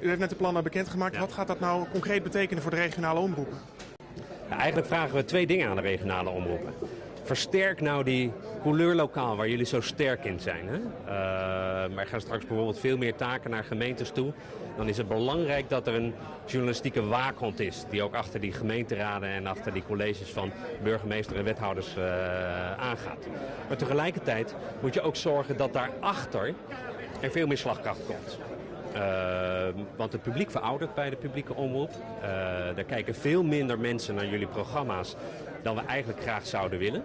U heeft net de plannen bekendgemaakt. Wat gaat dat nou concreet betekenen voor de regionale omroepen? Nou, eigenlijk vragen we twee dingen aan de regionale omroepen. Versterk nou die couleur lokaal waar jullie zo sterk in zijn. Hè? Uh, maar gaan straks bijvoorbeeld veel meer taken naar gemeentes toe. Dan is het belangrijk dat er een journalistieke waakhond is. Die ook achter die gemeenteraden en achter die colleges van burgemeester en wethouders uh, aangaat. Maar tegelijkertijd moet je ook zorgen dat daarachter er veel meer slagkracht komt. Uh, want het publiek veroudert bij de publieke omroep. Uh, daar kijken veel minder mensen naar jullie programma's dan we eigenlijk graag zouden willen.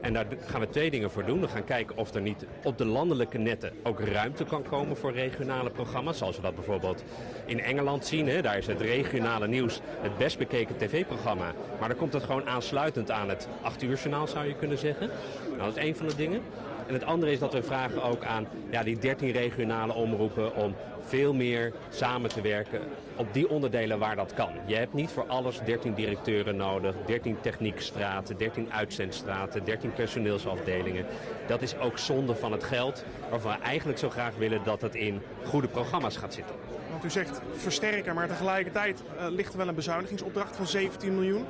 En daar gaan we twee dingen voor doen. We gaan kijken of er niet op de landelijke netten ook ruimte kan komen voor regionale programma's. Zoals we dat bijvoorbeeld in Engeland zien. Hè. Daar is het regionale nieuws het best bekeken tv-programma. Maar dan komt het gewoon aansluitend aan het 8 uur journaal zou je kunnen zeggen. Nou, dat is één van de dingen. En het andere is dat we vragen ook aan ja, die 13 regionale omroepen om veel meer samen te werken op die onderdelen waar dat kan. Je hebt niet voor alles 13 directeuren nodig, 13 techniekstraten, 13 uitzendstraten, 13 personeelsafdelingen. Dat is ook zonde van het geld waarvan we eigenlijk zo graag willen dat het in goede programma's gaat zitten. Want u zegt versterken, maar tegelijkertijd uh, ligt er wel een bezuinigingsopdracht van 17 miljoen.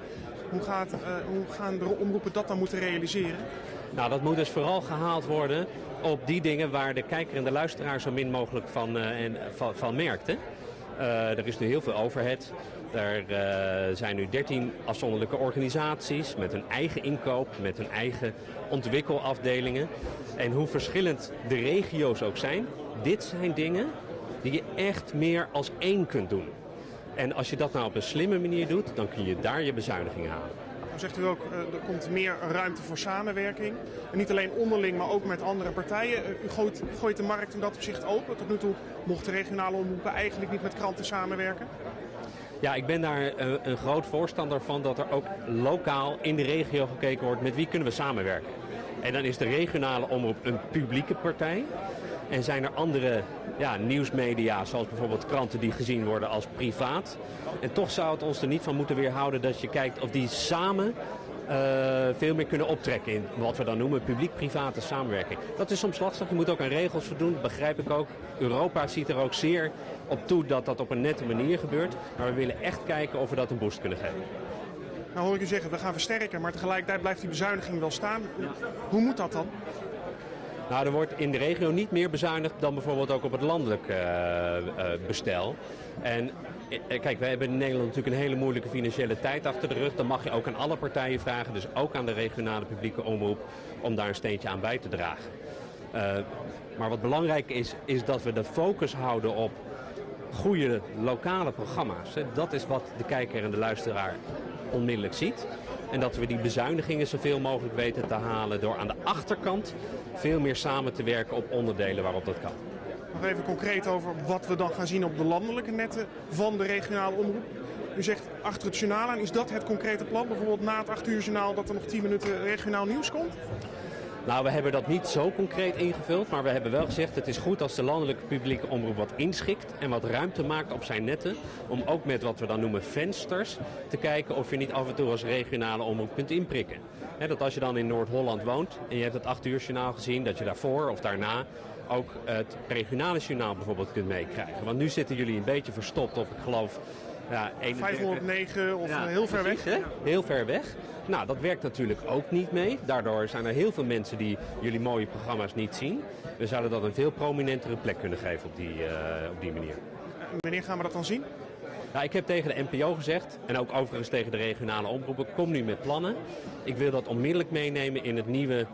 Hoe, gaat, uh, hoe gaan de omroepen dat dan moeten realiseren? Nou, dat moet dus vooral gehaald worden op die dingen waar de kijker en de luisteraar zo min mogelijk van, uh, en, van, van merkt. Uh, er is nu heel veel overhead. Er zijn nu 13 afzonderlijke organisaties met hun eigen inkoop, met hun eigen ontwikkelafdelingen. En hoe verschillend de regio's ook zijn, dit zijn dingen die je echt meer als één kunt doen. En als je dat nou op een slimme manier doet, dan kun je daar je bezuinigingen halen. Zegt u ook, uh, er komt meer ruimte voor samenwerking. En niet alleen onderling, maar ook met andere partijen. Uh, u gooit, gooit, de markt in dat opzicht open. Tot nu toe mochten regionale omroepen eigenlijk niet met kranten samenwerken. Ja, ik ben daar een, een groot voorstander van dat er ook lokaal in de regio gekeken wordt met wie kunnen we samenwerken. En dan is de regionale omroep een publieke partij. En zijn er andere ja, nieuwsmedia, zoals bijvoorbeeld kranten die gezien worden als privaat. En toch zou het ons er niet van moeten weerhouden dat je kijkt of die samen uh, veel meer kunnen optrekken in wat we dan noemen publiek-private samenwerking. Dat is soms lastig, je moet ook aan regels voldoen, begrijp ik ook. Europa ziet er ook zeer op toe dat dat op een nette manier gebeurt. Maar we willen echt kijken of we dat een boost kunnen geven. Nou hoor ik u zeggen, we gaan versterken, maar tegelijkertijd blijft die bezuiniging wel staan. Hoe moet dat dan? Nou, er wordt in de regio niet meer bezuinigd dan bijvoorbeeld ook op het landelijk uh, uh, bestel. En kijk, wij hebben in Nederland natuurlijk een hele moeilijke financiële tijd achter de rug. Dan mag je ook aan alle partijen vragen, dus ook aan de regionale publieke omroep, om daar een steentje aan bij te dragen. Maar wat belangrijk is, is dat we de focus houden op goede lokale programma's. Dat is wat de kijker en de luisteraar onmiddellijk ziet. En dat we die bezuinigingen zoveel mogelijk weten te halen door aan de achterkant veel meer samen te werken op onderdelen waarop dat kan. Nog even concreet over wat we dan gaan zien op de landelijke netten van de regionale omroep. U zegt achter het journaal aan, is dat het concrete plan? Bijvoorbeeld na het 8 uur journaal dat er nog 10 minuten regionaal nieuws komt? Nou, we hebben dat niet zo concreet ingevuld, maar we hebben wel gezegd het is goed als de landelijke publieke omroep wat inschikt en wat ruimte maakt op zijn netten. Om ook met wat we dan noemen vensters te kijken of je niet af en toe als regionale omroep kunt inprikken. He, dat als je dan in Noord-Holland woont en je hebt het 8 uur journaal gezien, dat je daarvoor of daarna ook het regionale journaal bijvoorbeeld kunt meekrijgen. Want nu zitten jullie een beetje verstopt op, ik geloof, ja, 509 of ja, heel ver precies, weg. Hè? Heel ver weg. Nou, dat werkt natuurlijk ook niet mee. Daardoor zijn er heel veel mensen die jullie mooie programma's niet zien. We zouden dat een veel prominentere plek kunnen geven op die, uh, op die manier. Wanneer gaan we dat dan zien? Nou, ik heb tegen de NPO gezegd, en ook overigens tegen de regionale omroepen, kom nu met plannen. Ik wil dat onmiddellijk meenemen in het nieuwe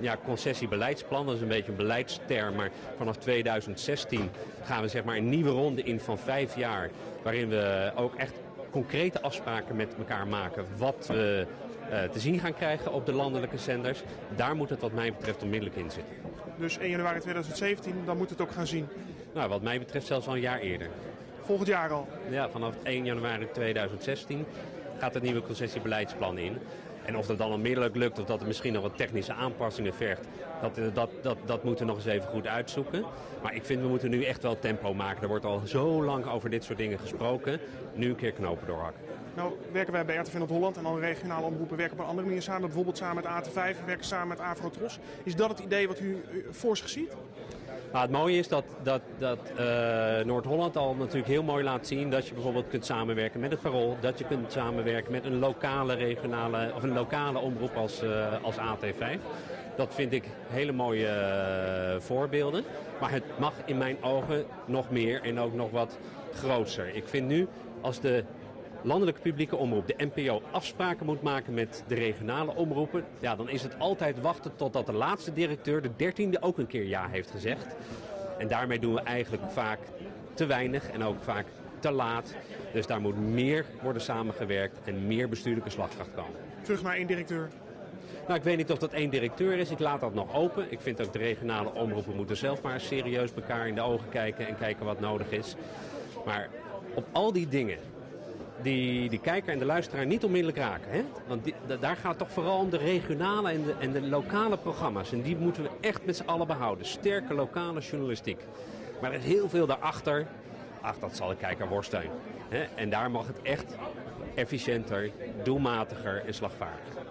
ja, concessiebeleidsplan. Dat is een beetje een beleidsterm, maar vanaf 2016 gaan we zeg maar een nieuwe ronde in van vijf jaar. Waarin we ook echt concrete afspraken met elkaar maken wat we uh, te zien gaan krijgen op de landelijke zenders. Daar moet het wat mij betreft onmiddellijk in zitten. Dus 1 januari 2017, dan moet het ook gaan zien? Nou, wat mij betreft zelfs al een jaar eerder. Volgend jaar al? Ja, vanaf 1 januari 2016 gaat het nieuwe concessiebeleidsplan in. En of dat dan onmiddellijk lukt of dat er misschien nog wat technische aanpassingen vergt, dat, dat, dat, dat moeten we nog eens even goed uitzoeken. Maar ik vind we moeten nu echt wel tempo maken. Er wordt al zo lang over dit soort dingen gesproken. Nu een keer knopen doorhakken. Nou, werken wij bij RTV Noord-Holland en alle regionale omroepen werken op een andere manier samen. Bijvoorbeeld samen met AT5, we werken samen met Avrotros. Is dat het idee wat u voor zich ziet? Nou, het mooie is dat, dat, dat uh, Noord-Holland al natuurlijk heel mooi laat zien dat je bijvoorbeeld kunt samenwerken met het Parool. Dat je kunt samenwerken met een lokale, regionale of een lokale omroep als, uh, als AT5. Dat vind ik hele mooie uh, voorbeelden. Maar het mag in mijn ogen nog meer en ook nog wat groter. Ik vind nu als de landelijke publieke omroep, de NPO, afspraken moet maken met de regionale omroepen, ja, dan is het altijd wachten totdat de laatste directeur, de dertiende, ook een keer ja heeft gezegd. En daarmee doen we eigenlijk vaak te weinig en ook vaak te laat. Dus daar moet meer worden samengewerkt en meer bestuurlijke slagkracht komen. Terug naar één directeur. Nou, ik weet niet of dat één directeur is. Ik laat dat nog open. Ik vind ook de regionale omroepen moeten zelf maar serieus elkaar in de ogen kijken en kijken wat nodig is. Maar op al die dingen die de kijker en de luisteraar niet onmiddellijk raken. Hè? Want daar gaat het toch vooral om de regionale en de, en de lokale programma's. En die moeten we echt met z'n allen behouden. Sterke lokale journalistiek. Maar er is heel veel daarachter. Ach, dat zal de kijker worstelen. En daar mag het echt efficiënter, doelmatiger en slagvaardiger.